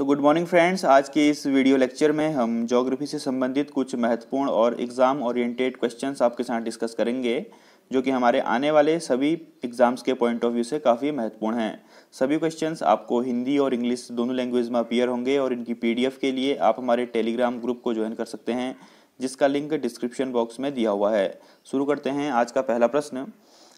So good morning friends आज के इस वीडियो लेक्चर में हम ज्योग्राफी से संबंधित कुछ महत्वपूर्ण और एग्ज़ाम ओरिएंटेड क्वेश्चंस आपके साथ डिस्कस करेंगे, जो कि हमारे आने वाले सभी एग्ज़ाम्स के पॉइंट ऑफ़ व्यू से काफ़ी महत्वपूर्ण हैं। सभी क्वेश्चंस आपको हिंदी और इंग्लिश दोनों लैंग्वेज में अपियर होंगे और इनकी पीडीएफ के लिए आप हमारे टेलीग्राम ग्रुप को ज्वाइन कर सकते हैं, जिसका लिंक डिस्क्रिप्शन बॉक्स में दिया हुआ है। शुरू करते हैं आज का पहला प्रश्न।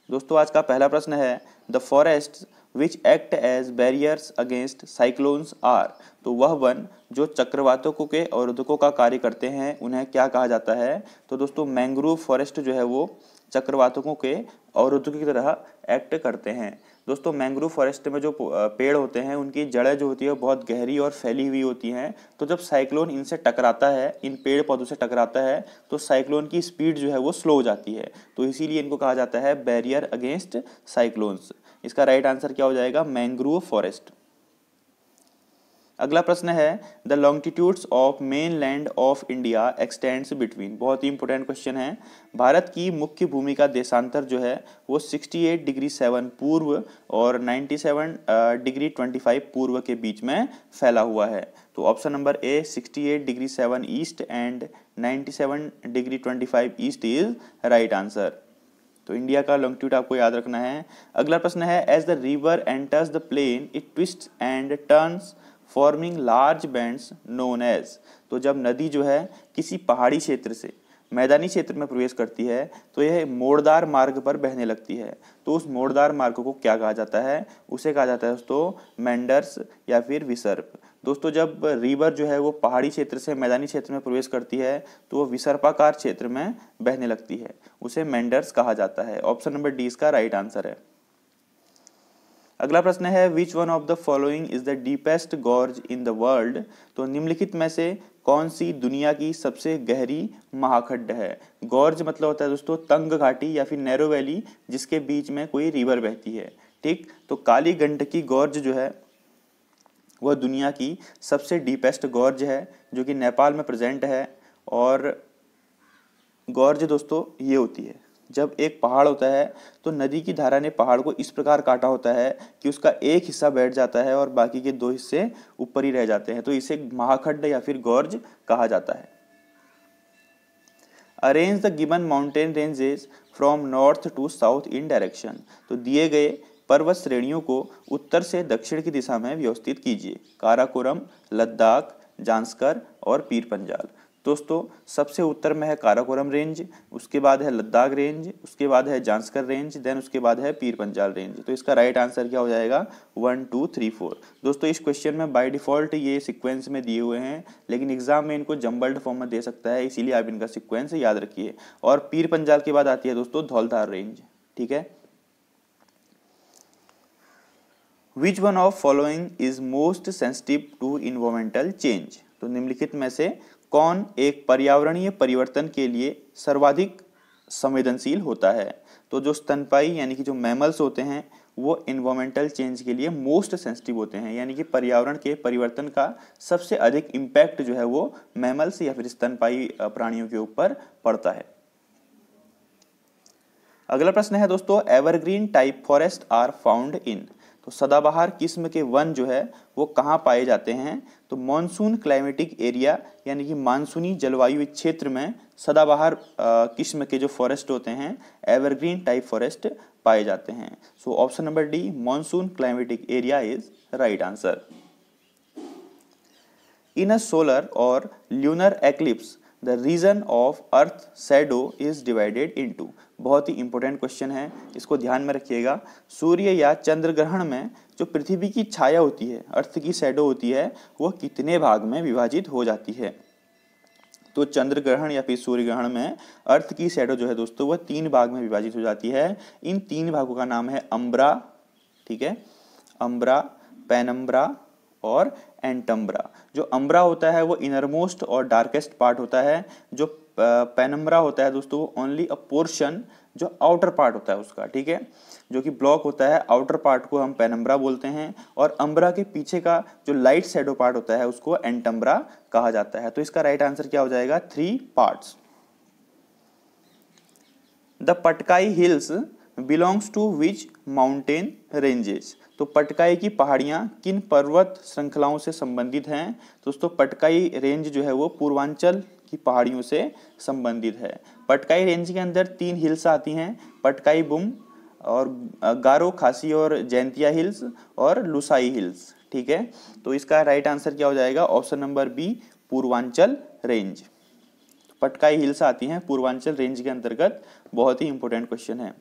दोस्तों, आज का पहला प्रश्न है the forest which act as barriers against cyclones are तो वह वन जो चक्रवातों के अवरोधकों का कार्य करते हैं, उन्हें क्या कहा जाता है? तो दोस्तों मैंग्रोव फॉरेस्ट जो है वो चक्रवातों के अवरोधकों की तरह एक्ट करते हैं। दोस्तों मैंग्रोव फॉरेस्ट में जो पेड़ होते हैं, उनकी जड़ें जो होती है बहुत गहरी और फैली हुई होती हैं। तो जब साइक्लोन इनसे टकराता है, इन पेड़ पौधों से टकराता है तो साइक्लोन की स्पीड जो है वो स्लो हो जाती है। तो इसीलिए इनको कहा जाता है बैरियर अगेंस्ट साइक्लोन्स इसका राइट आंसर क्या हो जाएगा? मैंग्रोव फॉरेस्ट अगला प्रश्न है the longitudes of mainland of India extends between बहुत ही इंपॉर्टेंट क्वेश्चन है। भारत की मुख्य भूमि का देशांतर जो है, वो 68 डिग्री 7 पूर्व और 97 डिग्री 25 पूर्व के बीच में फैला हुआ है। तो option number A 68 degree 7 east and 97 degree 25 east is right answer तो इंडिया का लॉन्गिट्यूड आपको याद रखना है। अगला प्रश्न है as the river enters the plain it twist and turns forming large bends known as तो जब नदी जो है किसी पहाड़ी क्षेत्र से, मैदानी क्षेत्र में प्रवेश करती है तो यह मोड़दार मार्ग पर बहने लगती है। तो उस मोड़दार मार्ग को क्या कहा जाता है? उसे कहा जाता है दोस्तों मेंडर्स या फिर विसर्प। दोस्तों, जब रिवर जो है वो पहाड़ी क्षेत्र से मैदानी क्षेत्र में प्रवेश करती है तो वो विसर्पाकार क्षेत्र में बहने लगती है। उसे मेंडर्स कहा जाता है। ऑप्शन नंबर डी इसका राइट आंसर है। अगला प्रश्न है which one of the following is the deepest gorge in the world तो निम्नलिखित में से कौन सी दुनिया की सबसे गहरी महाखड्ड है? गॉर्ज मतलब होता है दोस्तों, तंग घाटी या फिर नैरो वैली जिसके बीच में कोई रिवर बहती है। ठीक? तो काली गंडकी गॉर्ज जो है, वह दुनिया की सबसे डीपेस्ट गॉर्ज है, जो कि नेपाल में प्रेजेंट है, और गॉर्ज दोस्तों, ये होती है। जब एक पहाड़ होता है तो नदी की धारा ने पहाड़ को इस प्रकार काटा होता है कि उसका एक हिस्सा बैठ जाता है और बाकी के दो हिस्से ऊपर ही रह जाते हैं। तो इसे महाखंड या फिर गौर्ज कहा जाता है। Arrange the given mountain ranges from north to south in direction तो दिए गए पर्वत श्रेणियों को उत्तर से दक्षिण की दिशा में व्यवस्थित कीजिए। काराकोरम, लद्दाख जांसकर और पीर पंजाल दोस्तों, सबसे उत्तर में है काराकोरम रेंज, उसके बाद है लद्दाख रेंज, उसके बाद है जांसकर रेंज देन उसके बाद है पीर पंजाल रेंज। तो इसका राइट आंसर क्या हो जाएगा? वन टू थ्री फोर दोस्तों, इस क्वेश्चन में बाय डिफ़ॉल्ट ये सिक्वेंस में दिए हुए हैं, लेकिन एग्ज़ाम में इनको जम्बल्ड फॉर्म में दे सकता है, इसीलिए आप इनका सिक्वेंस याद रखिए। और पीर पंजाल के बाद आती है दोस्तों, धौलधार रेंज, ठीक है? Which one of following is most sensitive to environmental change तो निम्नलिखित में से कौन एक पर्यावरणीय परिवर्तन के लिए सर्वाधिक संवेदनशील होता है? तो जो स्तनपाई यानी कि जो मैमल्स होते हैं, वो इन्वामेंटल चेंज के लिए मोस्ट सेंसिटिव होते हैं। यानी कि पर्यावरण के परिवर्तन का सबसे अधिक इम्पैक्ट जो है वो मैमल्स या फिर स्तनपाई प्राणियों के ऊपर पड़ता है। अगला प्रश्न है दोस्तों evergreen type forest are found in तो सदाबहार किस्म के वन जो है, वो कहाँ पाए जाते हैं? तो मानसून क्लाइमेटिक एरिया, यानी कि मानसूनी जलवायु क्षेत्र में सदाबहार किस्म के जो फॉरेस्ट होते हैं, एवरग्रीन टाइप फॉरेस्ट पाए जाते हैं। So option number D, monsoon climatic area is right answer. In a solar और lunar eclipse the region of earth shadow is divided into बहुत ही इंपॉर्टेंट क्वेश्चन है। इसको ध्यान में रखिएगा। सूर्य या चंद्र ग्रहण में जो पृथ्वी की छाया होती है अर्थ की सैडो होती है, वह कितने भाग में विभाजित हो जाती है? तो चंद्र ग्रहण या फिर सूर्य ग्रहण में अर्थ की सैडो जो है दोस्तों, वह तीन भाग में विभाजित हो जाती है। इन तीन भागों का नाम है अम्ब्रा ठीक है? अम्ब्रा पेनम्ब्रा और एंटम्ब्रा। जो अम्ब्रा होता है, वो इनरमोस्ट और डार्केस्ट पार्ट होता है। जो पेनम्ब्रा होता है दोस्तों ओनली अ पोर्शन जो आउटर पार्ट होता है उसका, ठीक है? जो कि ब्लॉक होता है आउटर पार्ट को हम पेनम्ब्रा बोलते हैं। और अम्ब्रा के पीछे का जो लाइट शेडो पार्ट होता है, उसको एंटम्ब्रा कहा जाता है। तो इसका राइट आंसर क्या हो जाएगा? Three parts the Patkai hills belongs to which mountain ranges. तो पटकाई की पहाड़ियाँ किन पर्वत श्रृंखलाओं से संबंधित हैं? दोस्तों, पटकाई रेंज जो है वो पूर्वांचल की पहाड़ियों से संबंधित है। पटकाई रेंज के अंदर तीन हिल्स आती हैं, पटकाई बुम और गारो खासी और जैंतिया हिल्स और लुसाई हिल्स, ठीक है? तो इसका राइट आंसर क्या हो जाएगा? Option number B, Purvanchal range. Patkai hills आती हैं पूर्वांचल रेंज के अंतर्गत, बहुत ही इंपॉर्टेंट क्वेश्चन है।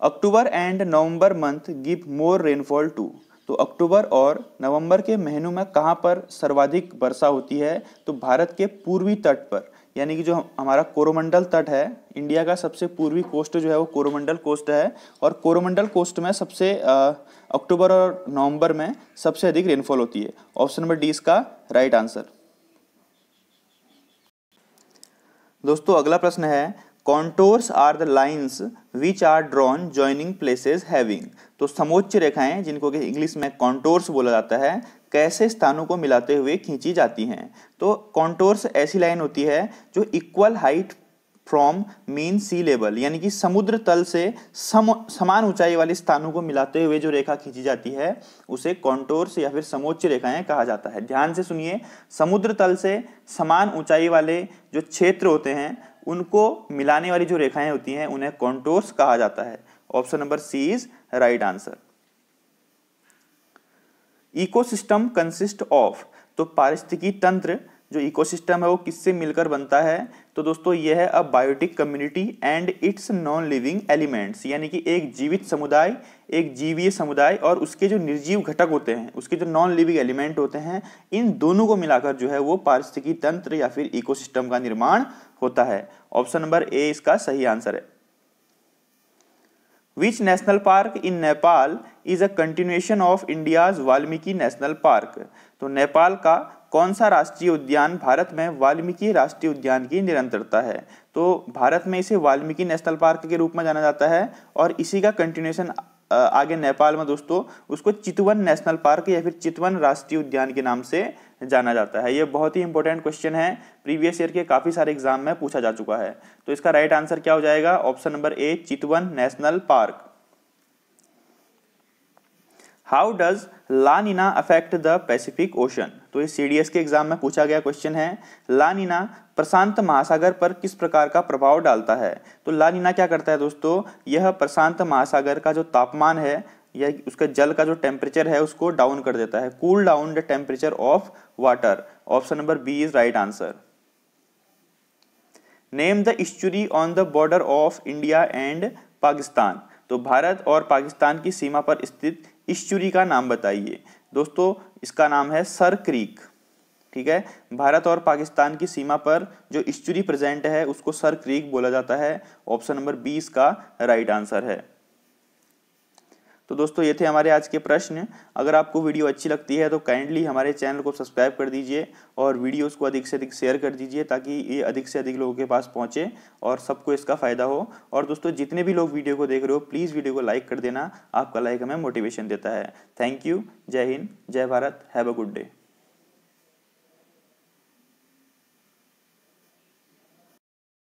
October and November month give more rainfall to तो अक्टूबर और नवंबर के महीनों में कहाँ पर सर्वाधिक वर्षा होती है? तो भारत के पूर्वी तट पर, यानी कि जो हमारा कोरोमंडल तट है, इंडिया का सबसे पूर्वी कोस्ट जो है वो कोरोमंडल कोस्ट है, और कोरोमंडल कोस्ट में सबसे अक्टूबर और नवंबर में सबसे अधिक रेनफॉल होती है। ऑप्शन नंबर डी इसका राइट आंसर दोस्तों, अगला प्रश्न है contours are the lines which are drawn joining places having तो समोच्च रेखाएँ जिनको कि इंग्लिश में कॉन्टोर्स बोला जाता है, कैसे स्थानों को मिलाते हुए खींची जाती हैं। तो कॉन्टोर्स ऐसी लाइन होती है जो equal height from mean sea level यानी कि समुद्र तल से सम, समान ऊंचाई वाले स्थानों को मिलाते हुए जो रेखा खींची जाती है, उसे कॉन्टोर्स या फिर समोच्च रेखाएँ कहा जाता है। ध्यान से सुनिए, समुद्र तल से समान ऊंचाई वाले जो क्षेत्र होते हैं उनको मिलाने वाली जो रेखाएँ होती हैं, उन्हें कॉन्टोर्स कहा जाता है। Option number C is right answer ecosystem consist of तो पारिस्थितिकी तंत्र, जो इकोसिस्टम है, वो किससे मिलकर बनता है? तो दोस्तों, यह है a biotic community and its non living elements यानी कि एक जीवित समुदाय एक जीवीय समुदाय और उसके जो निर्जीव घटक होते हैं, उसके जो नॉन लिविंग एलिमेंट होते हैं, इन दोनों को मिलाकर जो है वो पारिस्थितिकी तंत्र या फिर इकोसिस्टम का निर्माण होता है। ऑप्शन नंबर ए इसका सही आंसर है। Which national park in Nepal is a continuation of India's Valmiki national park तो नेपाल का कौन सा राष्ट्रीय उद्यान भारत में वाल्मीकि राष्ट्रीय उद्यान की निरंतरता है? तो भारत में इसे वाल्मीकि नेशनल पार्क के रूप में जाना जाता है और इसी का कंटिन्यूएशन आगे नेपाल में दोस्तों, उसको चितवन नेशनल पार्क या फिर चितवन राष्ट्रीय उद्यान के नाम से जाना जाता है। ये बहुत ही इंपॉर्टेंट क्वेश्चन है। प्रीवियस ईयर के काफ़ी सारे एग्ज़ाम में पूछा जा चुका है। तो इसका राइट आंसर क्या हो जाएगा? Option number A Chitwan national park. How does La Nina affect the Pacific ocean तो ये सी के एग्ज़ाम में पूछा गया क्वेश्चन है लानिना प्रशांत महासागर पर किस प्रकार का प्रभाव डालता है? तो लानिना क्या करता है दोस्तों? यह प्रशांत महासागर का जो तापमान है, या उसका जल का जो टेम्परेचर है, उसको डाउन कर देता है। Cool down the temperature of water option number B is right answer name the estuary on the border of India and Pakistan तो भारत और पाकिस्तान की सीमा पर स्थित इश्चुरी का नाम बताइए। दोस्तों, इसका नाम है सर क्रीक, ठीक है? भारत और पाकिस्तान की सीमा पर जो इश्चुरी प्रेजेंट है, उसको सर क्रीक बोला जाता है। ऑप्शन नंबर बीस का राइट आंसर है। तो दोस्तों, ये थे हमारे आज के प्रश्न। अगर आपको वीडियो अच्छी लगती है तो काइंडली हमारे चैनल को सब्सक्राइब कर दीजिए और वीडियोस को अधिक से अधिक शेयर कर दीजिए ताकि ये अधिक से अधिक लोगों के पास पहुँचे और सबको इसका फ़ायदा हो। और दोस्तों, जितने भी लोग वीडियो को देख रहे हो प्लीज़ वीडियो को लाइक कर देना। आपका लाइक हमें मोटिवेशन देता है। थैंक यू जय हिंद, जय Bharat. Have a good day